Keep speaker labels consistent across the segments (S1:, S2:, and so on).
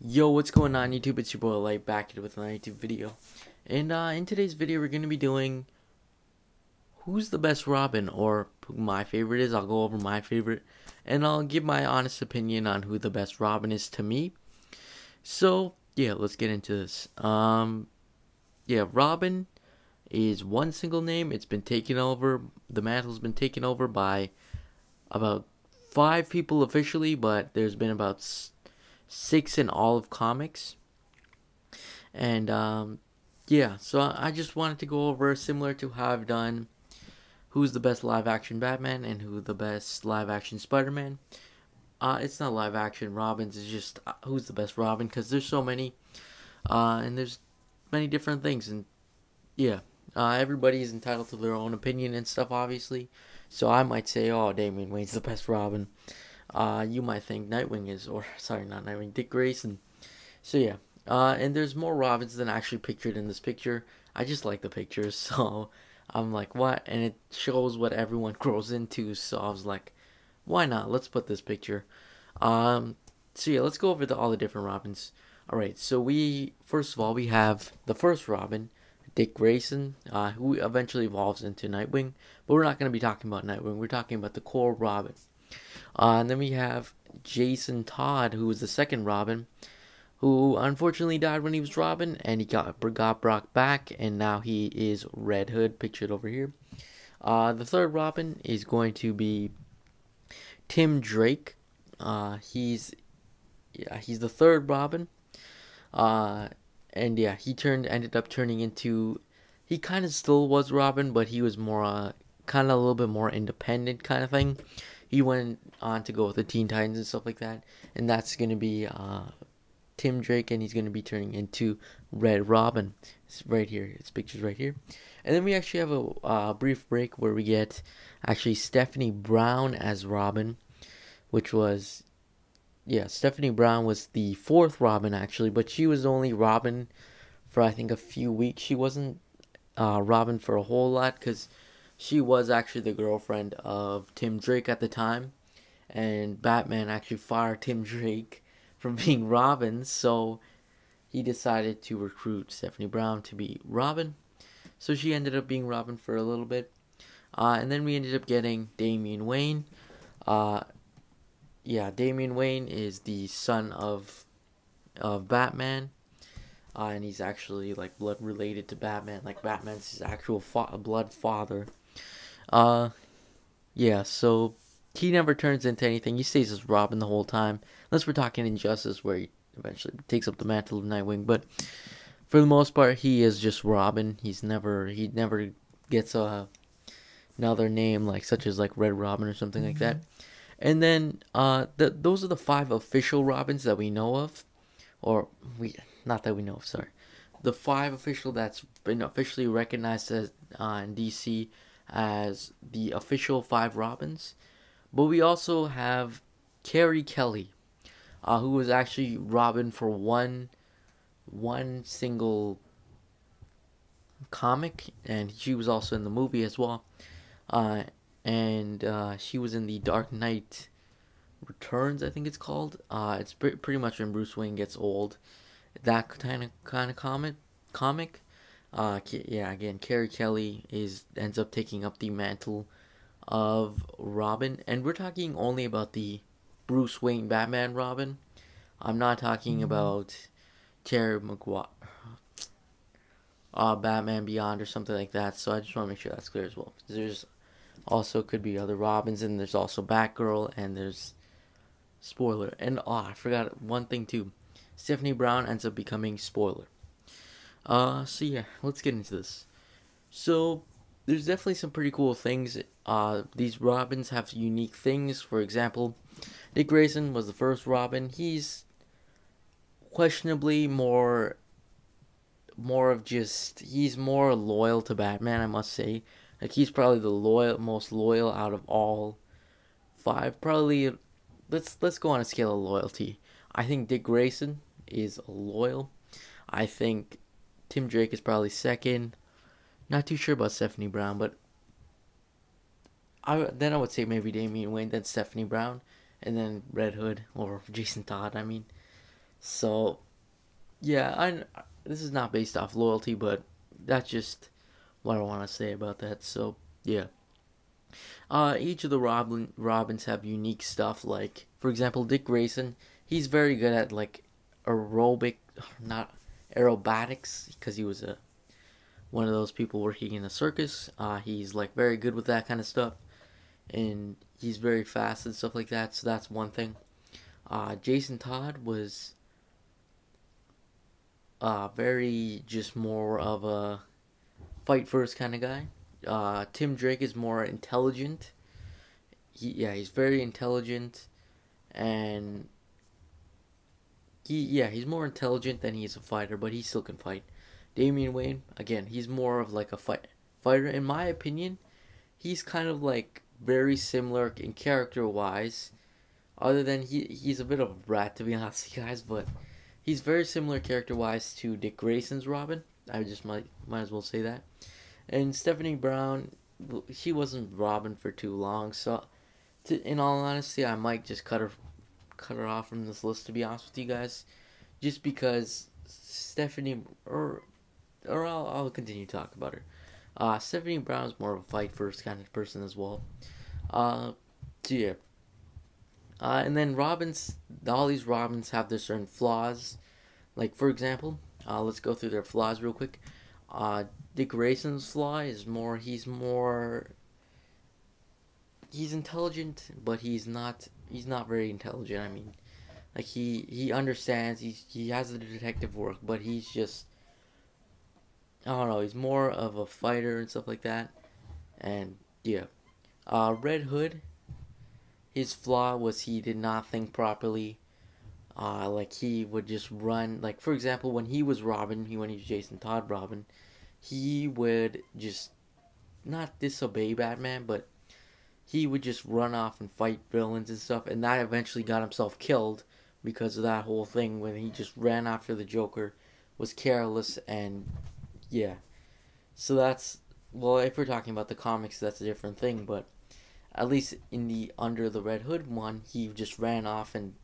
S1: Yo, what's going on YouTube? It's your boy Light back with another YouTube video. And uh, in today's video, we're going to be doing who's the best Robin, or my favorite is. I'll go over my favorite, and I'll give my honest opinion on who the best Robin is to me. So, yeah, let's get into this. Um, yeah, Robin is one single name. It's been taken over, the mantle's been taken over by about five people officially, but there's been about six in all of comics. And um, yeah, so I just wanted to go over similar to how I've done who's the best live action Batman and who the best live action Spider Man. Uh, it's not live action Robins, it's just uh, who's the best Robin because there's so many. Uh, and there's many different things. And yeah, uh, everybody is entitled to their own opinion and stuff, obviously. So I might say, oh, Damian Wayne's the best Robin uh, you might think Nightwing is, or sorry, not Nightwing, Dick Grayson. So yeah, uh, and there's more Robins than actually pictured in this picture. I just like the pictures, so I'm like, what? And it shows what everyone grows into. So I was like, why not? Let's put this picture. Um, so yeah, let's go over the, all the different Robins. All right, so we first of all we have the first Robin, Dick Grayson, uh, who eventually evolves into Nightwing. But we're not going to be talking about Nightwing. We're talking about the core Robin. Uh, and then we have Jason Todd, who was the second Robin, who unfortunately died when he was Robin, and he got got brought back, and now he is Red Hood, pictured over here. Uh, the third Robin is going to be Tim Drake. Uh, he's yeah, he's the third Robin. Uh, and yeah, he turned ended up turning into he kind of still was Robin, but he was more uh, kind of a little bit more independent kind of thing he went on to go with the Teen Titans and stuff like that, and that's gonna be uh, Tim Drake, and he's gonna be turning into Red Robin. It's right here. It's pictures right here, and then we actually have a uh, brief break where we get actually Stephanie Brown as Robin, which was yeah Stephanie Brown was the fourth Robin actually, but she was only Robin for I think a few weeks. She wasn't uh, Robin for a whole lot because she was actually the girlfriend of Tim Drake at the time, and Batman actually fired Tim Drake from being Robin, so he decided to recruit Stephanie Brown to be Robin. So she ended up being Robin for a little bit. Uh, and then we ended up getting Damian Wayne. Uh, yeah, Damian Wayne is the son of of Batman. Uh, and he's actually like blood related to Batman. Like Batman's his actual fa- blood father. Uh, yeah, so he never turns into anything. He stays as Robin the whole time. Unless we're talking Injustice, where he eventually takes up the mantle of Nightwing. But for the most part, he is just Robin. He's never he never gets a another name like such as like Red Robin or something mm-hmm. like that. Mm-hmm. And then uh, the those are the five official Robins that we know of, or we not that we know of. Sorry, the five official that's been officially recognized as uh, in DC as the official five Robins. But we also have Carrie Kelly, uh, who was actually Robin for one one single comic, and she was also in the movie as well. Uh, and uh, she was in the Dark Knight Returns, I think it's called. Uh, it's pre- pretty much when Bruce Wayne gets old. That kind of kind of comic comic. Uh, yeah, again, Carrie Kelly is ends up taking up the mantle of Robin, and we're talking only about the Bruce Wayne Batman Robin. I'm not talking mm-hmm. about Terry Maguire, uh, Batman Beyond or something like that. So I just want to make sure that's clear as well. There's also could be other Robins, and there's also Batgirl, and there's spoiler. And oh, I forgot one thing too. Stephanie Brown ends up becoming spoiler. Uh, so yeah, let's get into this. So, there's definitely some pretty cool things. Uh, these Robins have unique things. For example, Dick Grayson was the first Robin. He's questionably more, more of just he's more loyal to Batman. I must say, like he's probably the loyal, most loyal out of all five. Probably, let's let's go on a scale of loyalty. I think Dick Grayson is loyal. I think Tim Drake is probably second. Not too sure about Stephanie Brown, but I then I would say maybe Damian Wayne, then Stephanie Brown, and then Red Hood or Jason Todd. I mean, So, yeah, I this is not based off loyalty, but that's just what I want to say about that. So, yeah. Uh, each of the Robin Robins have unique stuff. Like, for example, Dick Grayson, he's very good at like aerobic, not aerobatics, because he was a one of those people working in a circus. Uh, he's like very good with that kind of stuff, and he's very fast and stuff like that. So that's one thing. Uh, Jason Todd was uh, very just more of a fight first kind of guy. Uh, Tim Drake is more intelligent. He, yeah, he's very intelligent, and he yeah he's more intelligent than he's a fighter, but he still can fight. Damian Wayne, again, he's more of like a fight fighter. In my opinion, he's kind of like very similar in character wise. Other than he he's a bit of a brat to be honest, guys, but he's very similar character wise to Dick Grayson's Robin. I just might might as well say that. And Stephanie Brown, she wasn't Robin for too long, so to, in all honesty, I might just cut her cut her off from this list to be honest with you guys, just because Stephanie or or I'll I'll continue to talk about her. Uh, Stephanie Brown's more of a fight first kind of person as well. Uh, so yeah. Uh, and then Robins, all these Robins have their certain flaws. Like for example, uh, let's go through their flaws real quick. Uh, Dick Grayson's flaw is more he's more he's intelligent, but he's not he's not very intelligent. I mean, like he he understands he he has the detective work, but he's just I don't know. He's more of a fighter and stuff like that. And yeah, uh, Red Hood. His flaw was he did not think properly. Uh, like he would just run. Like for example, when he was Robin, he when he was Jason Todd Robin, he would just not disobey Batman, but he would just run off and fight villains and stuff, and that eventually got himself killed because of that whole thing when he just ran after the Joker, was careless, and yeah. So that's well, if we're talking about the comics, that's a different thing, but at least in the Under the Red Hood one, he just ran off and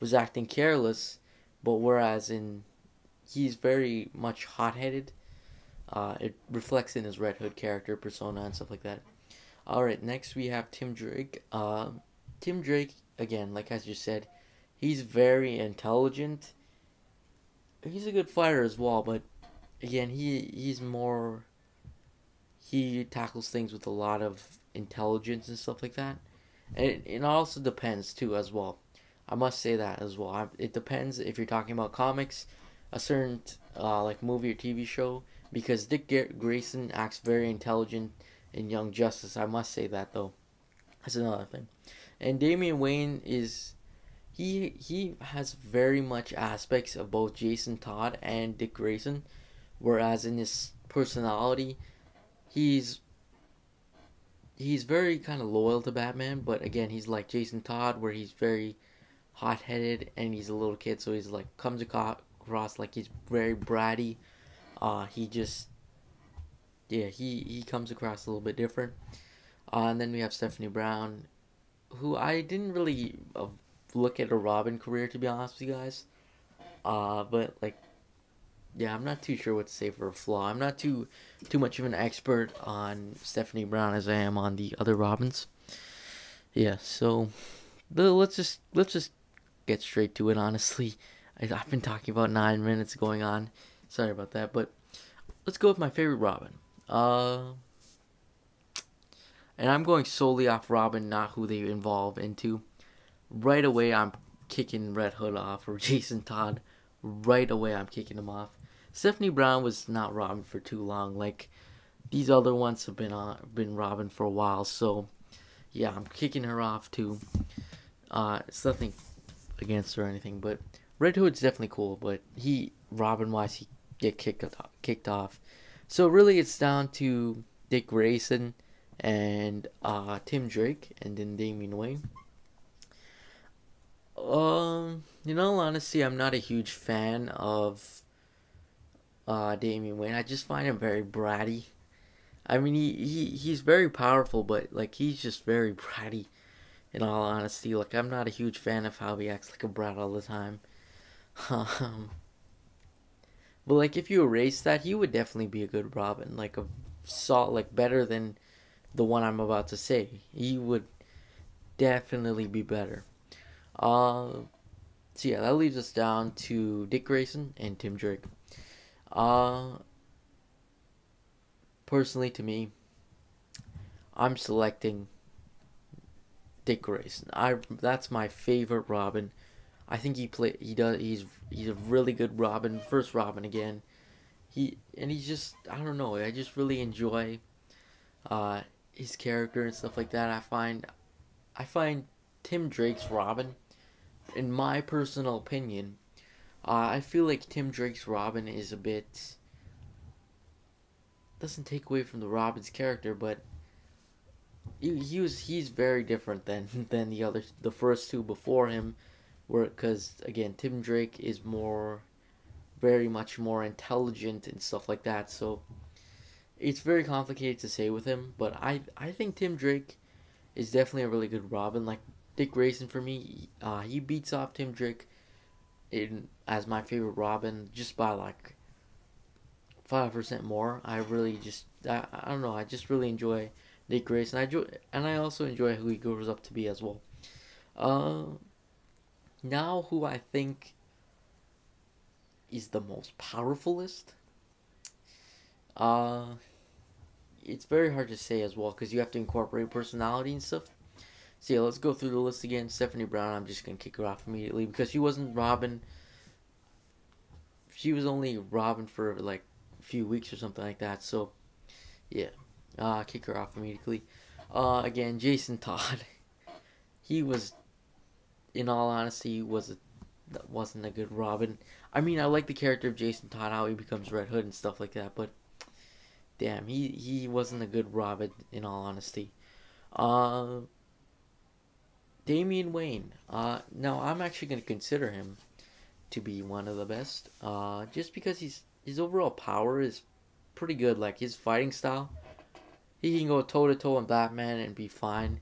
S1: was acting careless, but whereas in he's very much hot headed uh, it reflects in his Red Hood character persona and stuff like that. All right, next we have Tim Drake. Uh, Tim Drake, again, like I just said, he's very intelligent. He's a good fighter as well, but again, he he's more. He tackles things with a lot of intelligence and stuff like that, and it, it also depends too as well. I must say that as well. It depends if you're talking about comics, a certain uh, like movie or TV show because Dick Grayson acts very intelligent in Young Justice. I must say that though. That's another thing. And Damian Wayne is he he has very much aspects of both Jason Todd and Dick Grayson, whereas in his personality, he's he's very kind of loyal to Batman, but again, he's like Jason Todd, where he's very hot-headed and he's a little kid, so he's like comes across like he's very bratty uh, he just, yeah, he, he comes across a little bit different. Uh, and then we have Stephanie Brown, who I didn't really uh, look at a Robin career, to be honest with you guys. Uh, but, like, yeah, I'm not too sure what to say for a flaw. I'm not too too much of an expert on Stephanie Brown as I am on the other Robins. Yeah, so let's just let's just get straight to it. Honestly, I, I've been talking about nine minutes going on. Sorry about that, but let's go with my favorite Robin. Uh, and I'm going solely off Robin, not who they involve into. Right away, I'm kicking Red Hood off or Jason Todd. Right away, I'm kicking him off. Stephanie Brown was not Robin for too long. Like these other ones have been on been Robin for a while. So yeah, I'm kicking her off too. Uh, it's nothing against her or anything, but Red Hood's definitely cool. But he Robin wise, he get kicked kicked off. So really, it's down to Dick Grayson and uh, Tim Drake, and then Damian Wayne. Um, in all honesty, I'm not a huge fan of uh, Damian Wayne. I just find him very bratty. I mean, he, he he's very powerful, but like he's just very bratty. In all honesty, like I'm not a huge fan of how he acts like a brat all the time. Um, but like if you erase that, he would definitely be a good Robin, like a salt, like better than the one I'm about to say. He would definitely be better. Uh, so yeah, that leaves us down to Dick Grayson and Tim Drake. Uh, personally, to me, I'm selecting Dick Grayson. I that's my favorite Robin. I think he play he does he's he's a really good Robin, first Robin again. He and he's just I don't know, I just really enjoy uh his character and stuff like that. I find I find Tim Drake's Robin in my personal opinion, uh, I feel like Tim Drake's Robin is a bit doesn't take away from the Robin's character, but he, he was he's very different than than the other the first two before him, where because again Tim Drake is more very much more intelligent and stuff like that. So it's very complicated to say with him, but I I think Tim Drake is definitely a really good Robin. Like Dick Grayson for me, uh, he beats off Tim Drake in as my favorite Robin just by like five percent more. I really just I, I don't know. I just really enjoy Dick Grayson. I do and I also enjoy who he grows up to be as well. Uh, now who I think is the most powerfulest. Uh, it's very hard to say as well because you have to incorporate personality and stuff. So yeah, let's go through the list again. Stephanie Brown, I'm just gonna kick her off immediately because she wasn't Robin. She was only Robin for like a few weeks or something like that. So yeah, uh, kick her off immediately. Uh, again, Jason Todd. he was, in all honesty, was a wasn't a good Robin. I mean, I like the character of Jason Todd, how he becomes Red Hood and stuff like that, but damn, he he wasn't a good Robin in all honesty. Uh, Damian Wayne. Uh, now I'm actually going to consider him to be one of the best. Uh, just because he's his overall power is pretty good. Like his fighting style, he can go toe to toe with Batman and be fine.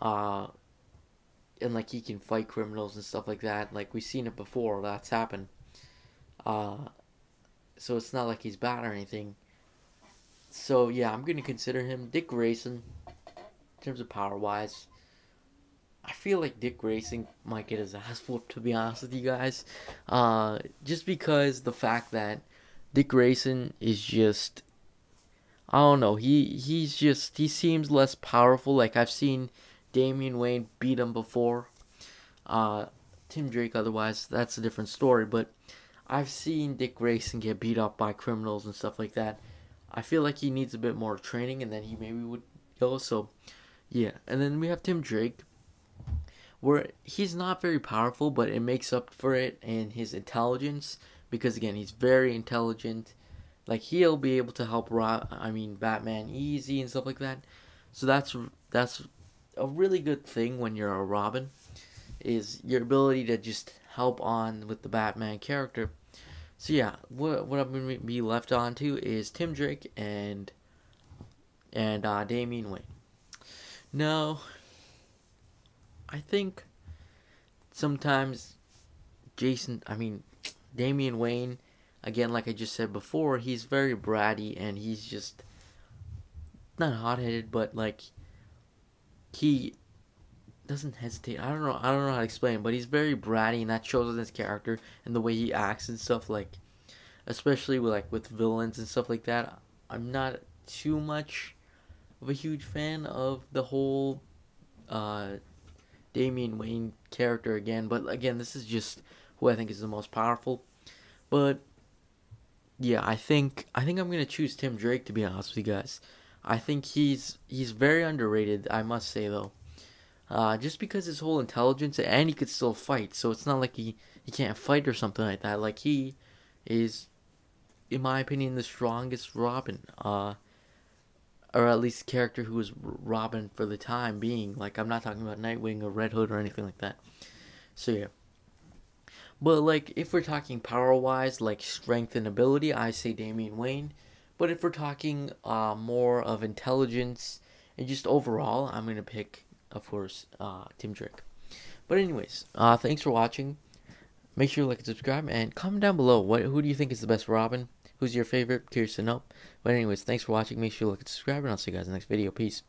S1: Uh, and like he can fight criminals and stuff like that. Like we've seen it before. That's happened. Uh, so it's not like he's bad or anything. So yeah, I'm gonna consider him Dick Grayson in terms of power wise. I feel like Dick Grayson might get his ass whooped to be honest with you guys. Uh, just because the fact that Dick Grayson is just I don't know, he he's just he seems less powerful. Like I've seen Damian Wayne beat him before. Uh, Tim Drake otherwise that's a different story, but I've seen Dick Grayson get beat up by criminals and stuff like that. I feel like he needs a bit more training and then he maybe would go so yeah. And then we have Tim Drake where he's not very powerful, but it makes up for it in his intelligence because again, he's very intelligent. Like he'll be able to help Rob, I mean Batman easy and stuff like that. So that's that's a really good thing when you're a Robin is your ability to just help on with the Batman character. So yeah, what what I'm gonna be left on to is Tim Drake and and uh, Damian Wayne. Now, I think sometimes Jason, I mean, Damian Wayne, again, like I just said before, he's very bratty and he's just not hot headed, but like he doesn't hesitate. I don't know. I don't know how to explain, but he's very bratty, and that shows in his character and the way he acts and stuff. Like, especially with like with villains and stuff like that. I'm not too much of a huge fan of the whole uh, Damian Wayne character again. But again, this is just who I think is the most powerful. But yeah, I think I think I'm gonna choose Tim Drake to be honest with you guys. I think he's he's very underrated. I must say though, uh, just because his whole intelligence and he could still fight. So it's not like he he can't fight or something like that. Like he is, in my opinion, the strongest Robin. Uh, or at least character who was Robin for the time being. Like I'm not talking about Nightwing or Red Hood or anything like that. So yeah. But like if we're talking power wise, like strength and ability, I say Damian Wayne. But if we're talking uh, more of intelligence and just overall, I'm gonna pick, of course, uh, Tim Drake. But anyways, uh, thanks for watching. Make sure to like and subscribe and comment down below. What who do you think is the best Robin? Who's your favorite? Curious to know. But anyways, thanks for watching. Make sure to like and subscribe, and I'll see you guys in the next video. Peace.